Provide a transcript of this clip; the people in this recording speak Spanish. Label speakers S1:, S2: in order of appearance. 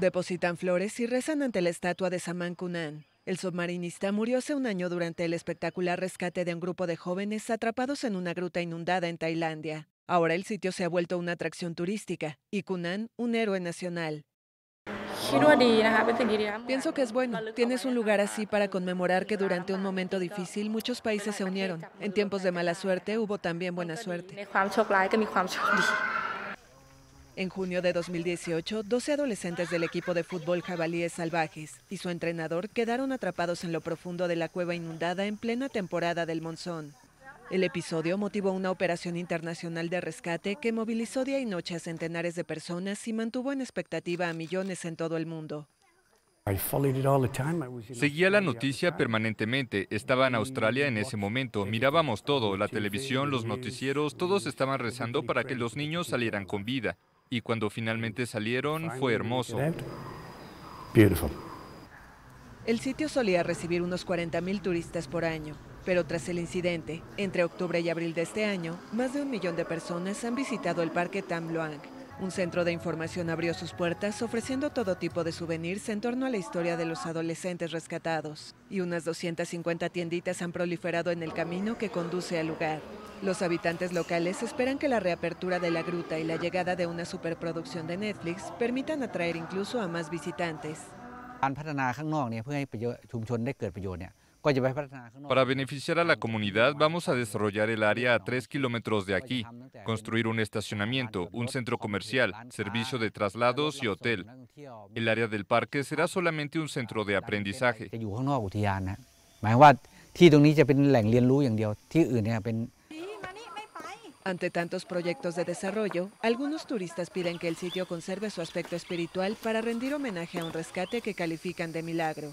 S1: Depositan flores y rezan ante la estatua de Saman Kunan. El submarinista murió hace un año durante el espectacular rescate de un grupo de jóvenes atrapados en una gruta inundada en Tailandia. Ahora el sitio se ha vuelto una atracción turística y Kunan un héroe nacional. Pienso que es bueno. Tienes un lugar así para conmemorar que durante un momento difícil muchos países se unieron. En tiempos de mala suerte hubo también buena suerte. En junio de 2018, 12 adolescentes del equipo de fútbol Jabalíes Salvajes y su entrenador quedaron atrapados en lo profundo de la cueva inundada en plena temporada del monzón. El episodio motivó una operación internacional de rescate que movilizó día y noche a centenares de personas y mantuvo en expectativa a millones en todo el mundo.
S2: Seguía la noticia permanentemente. Estaba en Australia en ese momento. Mirábamos todo, la televisión, los noticieros, todos estaban rezando para que los niños salieran con vida y cuando finalmente salieron fue hermoso.
S1: El sitio solía recibir unos 40.000 turistas por año, pero tras el incidente, entre octubre y abril de este año, más de un millón de personas han visitado el Parque Tam Luang. Un centro de información abrió sus puertas ofreciendo todo tipo de souvenirs en torno a la historia de los adolescentes rescatados, y unas 250 tienditas han proliferado en el camino que conduce al lugar. Los habitantes locales esperan que la reapertura de la gruta y la llegada de una superproducción de Netflix permitan atraer incluso a más visitantes.
S2: Para beneficiar a la comunidad, vamos a desarrollar el área a tres kilómetros de aquí, construir un estacionamiento, un centro comercial, servicio de traslados y hotel. El área del parque será solamente un centro de aprendizaje.
S1: Ante tantos proyectos de desarrollo, algunos turistas piden que el sitio conserve su aspecto espiritual para rendir homenaje a un rescate que califican de milagro.